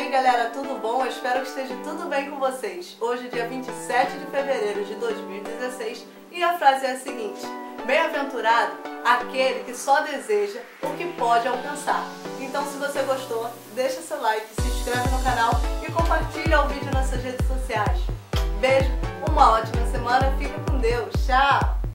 aí galera, tudo bom? Eu espero que esteja tudo bem com vocês. Hoje, é dia 27 de fevereiro de 2016, e a frase é a seguinte: Bem-aventurado aquele que só deseja o que pode alcançar. Então, se você gostou, deixa seu like, se inscreve no canal e compartilha o vídeo nas suas redes sociais. Beijo, uma ótima semana, fica com Deus, tchau!